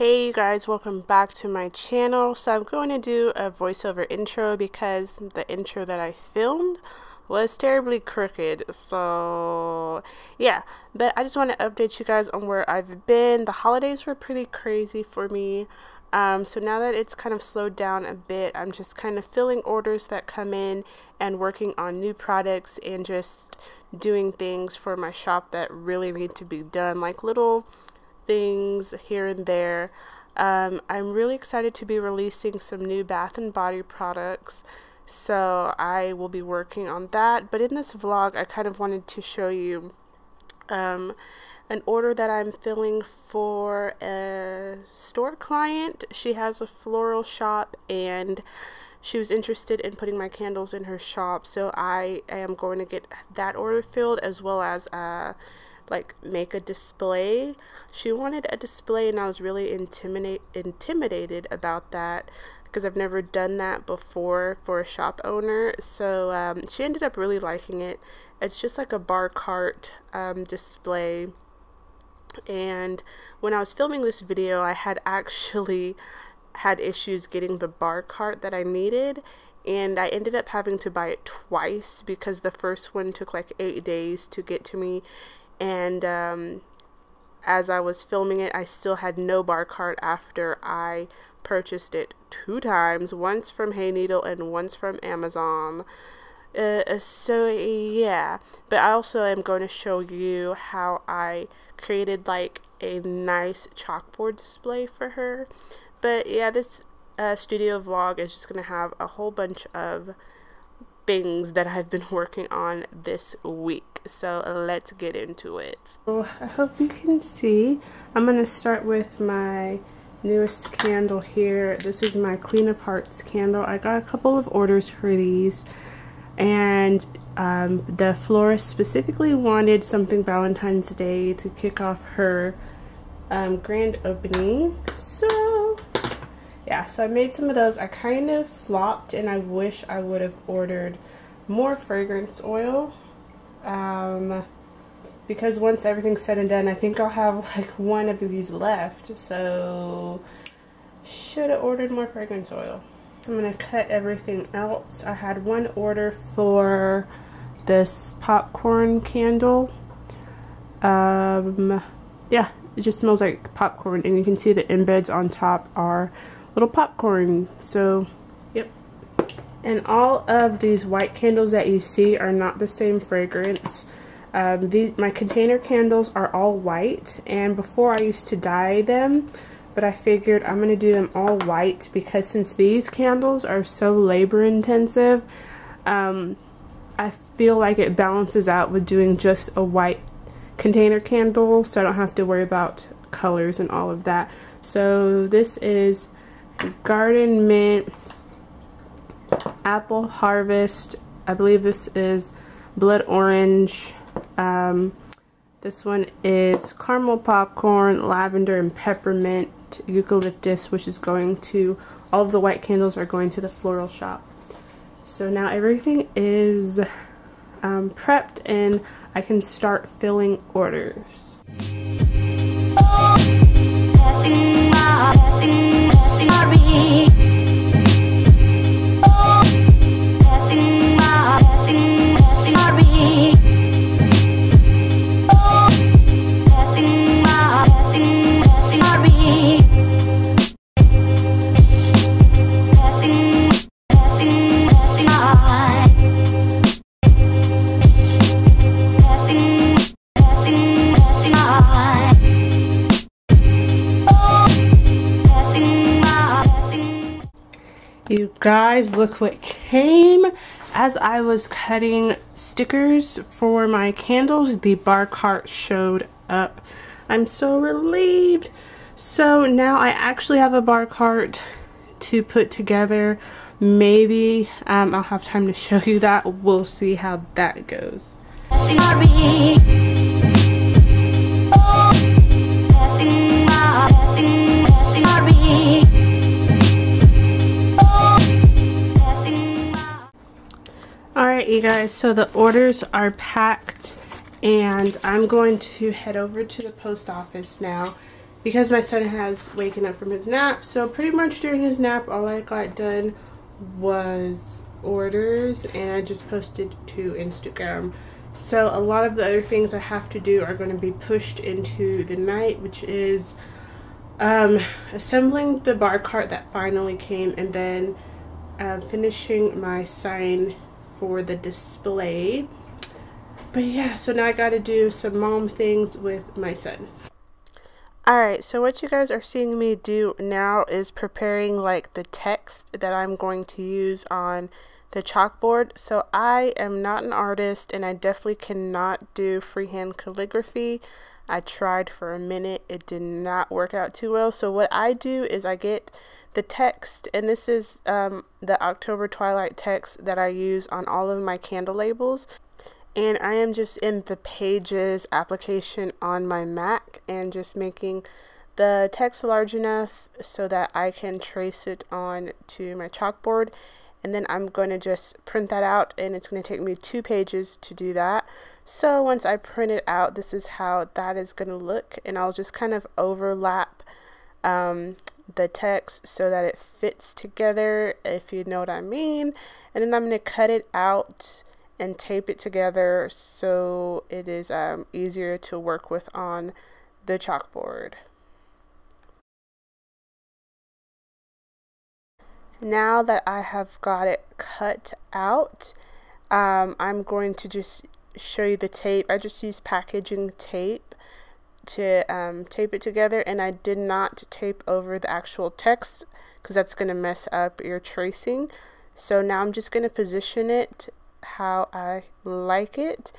guys welcome back to my channel. So I'm going to do a voiceover intro because the intro that I filmed was terribly crooked. So yeah but I just want to update you guys on where I've been. The holidays were pretty crazy for me. Um, so now that it's kind of slowed down a bit I'm just kind of filling orders that come in and working on new products and just doing things for my shop that really need to be done like little things here and there. Um, I'm really excited to be releasing some new Bath and Body products. So I will be working on that. But in this vlog, I kind of wanted to show you um, an order that I'm filling for a store client. She has a floral shop and she was interested in putting my candles in her shop. So I am going to get that order filled as well as uh, like make a display. She wanted a display and I was really intimidate intimidated about that because I've never done that before for a shop owner. So um, she ended up really liking it. It's just like a bar cart um, display. And when I was filming this video, I had actually had issues getting the bar cart that I needed and I ended up having to buy it twice because the first one took like eight days to get to me and um, as I was filming it, I still had no bar cart after I purchased it two times, once from Hayneedle and once from Amazon. Uh, so yeah, but I also am going to show you how I created like a nice chalkboard display for her. But yeah, this uh, studio vlog is just going to have a whole bunch of things that I've been working on this week. So let's get into it. So I hope you can see. I'm going to start with my newest candle here. This is my Queen of Hearts candle. I got a couple of orders for these and um, the florist specifically wanted something Valentine's Day to kick off her um, grand opening. So yeah, so I made some of those. I kind of flopped and I wish I would have ordered more fragrance oil. Um, because once everything's said and done, I think I'll have like one of these left. So, should have ordered more fragrance oil. I'm going to cut everything else. I had one order for this popcorn candle. Um, yeah, it just smells like popcorn and you can see the embeds on top are little popcorn. So, yep. And all of these white candles that you see are not the same fragrance. Um, these, my container candles are all white and before I used to dye them but I figured I'm going to do them all white because since these candles are so labor intensive um, I feel like it balances out with doing just a white container candle so I don't have to worry about colors and all of that. So this is Garden Mint, Apple Harvest. I believe this is Blood Orange. Um, this one is Caramel Popcorn, Lavender, and Peppermint Eucalyptus, which is going to, all of the white candles are going to the floral shop. So now everything is um, prepped and I can start filling orders. You guys, look what came. As I was cutting stickers for my candles, the bar cart showed up. I'm so relieved. So now I actually have a bar cart to put together. Maybe um, I'll have time to show you that. We'll see how that goes. Alright you guys, so the orders are packed and I'm going to head over to the post office now because my son has waken up from his nap. So pretty much during his nap, all I got done was orders and I just posted to Instagram. So a lot of the other things I have to do are going to be pushed into the night, which is um, assembling the bar cart that finally came and then uh, finishing my sign for the display. But yeah, so now I got to do some mom things with my son. Alright, so what you guys are seeing me do now is preparing like the text that I'm going to use on the chalkboard. So I am not an artist and I definitely cannot do freehand calligraphy. I tried for a minute, it did not work out too well. So what I do is I get the text, and this is um, the October Twilight text that I use on all of my candle labels. And I am just in the Pages application on my Mac and just making the text large enough so that I can trace it on to my chalkboard and then I'm going to just print that out and it's going to take me two pages to do that. So once I print it out, this is how that is going to look and I'll just kind of overlap um, the text so that it fits together, if you know what I mean. And then I'm going to cut it out and tape it together so it is um, easier to work with on the chalkboard. Now that I have got it cut out um, I'm going to just show you the tape. I just used packaging tape to um, tape it together and I did not tape over the actual text because that's going to mess up your tracing. So now I'm just going to position it how I like it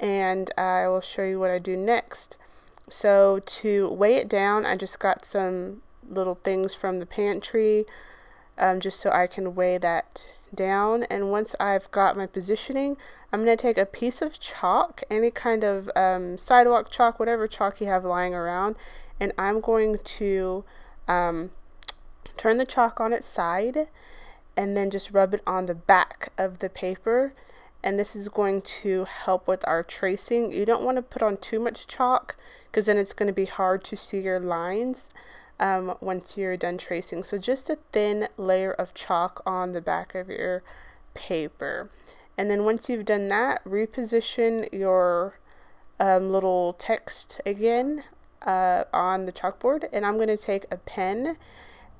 and I will show you what I do next. So to weigh it down I just got some little things from the pantry um, just so I can weigh that down. And once I've got my positioning, I'm going to take a piece of chalk, any kind of um, sidewalk chalk, whatever chalk you have lying around, and I'm going to um, turn the chalk on its side and then just rub it on the back of the paper. And this is going to help with our tracing. You don't want to put on too much chalk because then it's going to be hard to see your lines um, once you're done tracing. So just a thin layer of chalk on the back of your paper. And then once you've done that, reposition your um, little text again uh, on the chalkboard. And I'm going to take a pen.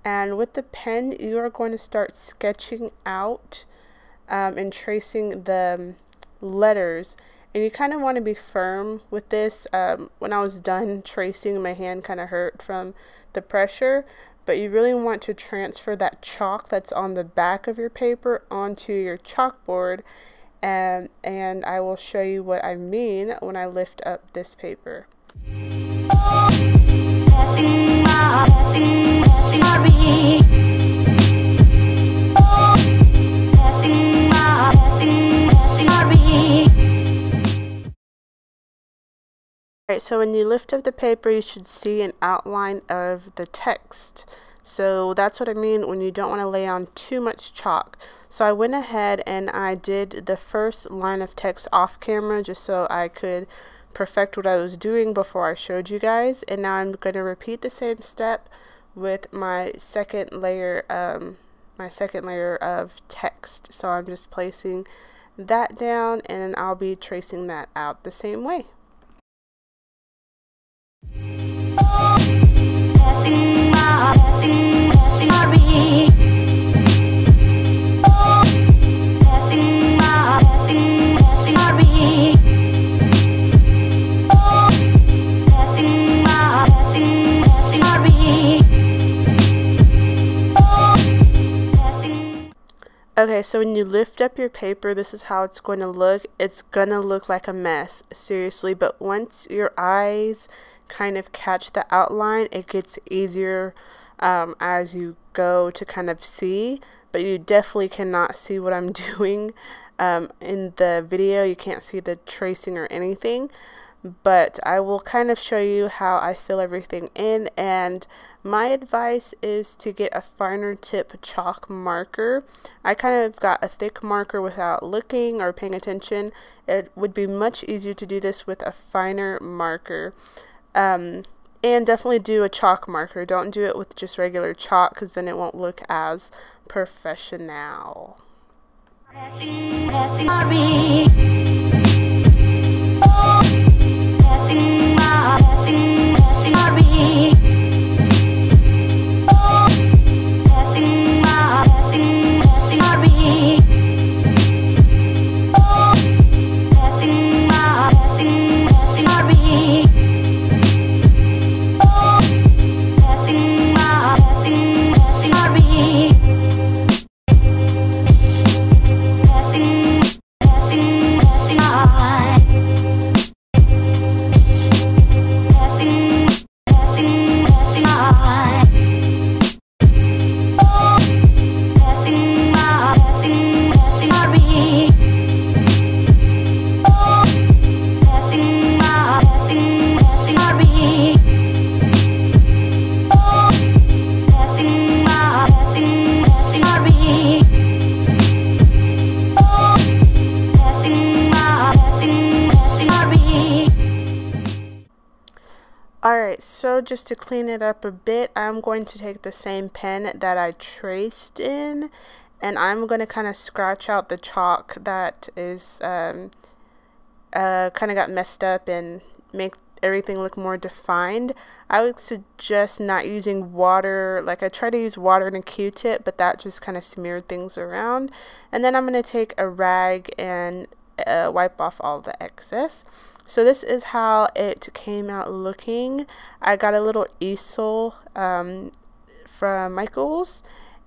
And with the pen, you are going to start sketching out um, and tracing the letters and you kind of want to be firm with this. Um, when I was done tracing, my hand kind of hurt from the pressure, but you really want to transfer that chalk that's on the back of your paper onto your chalkboard. And, and I will show you what I mean when I lift up this paper. Alright, so when you lift up the paper, you should see an outline of the text. So that's what I mean when you don't want to lay on too much chalk. So I went ahead and I did the first line of text off camera just so I could perfect what I was doing before I showed you guys. And now I'm going to repeat the same step with my second layer, um, my second layer of text. So I'm just placing that down and I'll be tracing that out the same way. Okay, so when you lift up your paper, this is how it's going to look. It's going to look like a mess, seriously. But once your eyes kind of catch the outline, it gets easier um, as you go to kind of see. But you definitely cannot see what I'm doing um, in the video. You can't see the tracing or anything but I will kind of show you how I fill everything in and my advice is to get a finer tip chalk marker. I kind of got a thick marker without looking or paying attention. It would be much easier to do this with a finer marker. Um, and definitely do a chalk marker. Don't do it with just regular chalk because then it won't look as professional. Alright, so just to clean it up a bit, I'm going to take the same pen that I traced in and I'm going to kind of scratch out the chalk that is um, uh, kind of got messed up and make everything look more defined. I would suggest not using water, like I try to use water and a q-tip, but that just kind of smeared things around. And then I'm going to take a rag and uh, wipe off all the excess. So this is how it came out looking. I got a little easel um, from Michaels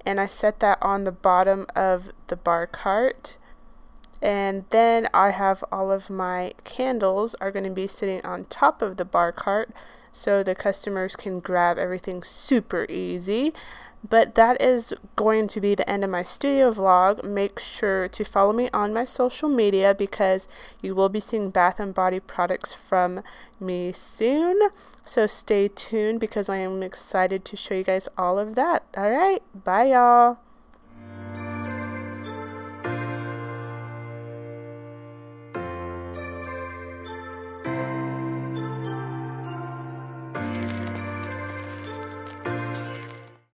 and I set that on the bottom of the bar cart. And then I have all of my candles are going to be sitting on top of the bar cart so the customers can grab everything super easy. But that is going to be the end of my studio vlog. Make sure to follow me on my social media because you will be seeing Bath and Body products from me soon. So stay tuned because I am excited to show you guys all of that. All right, bye y'all.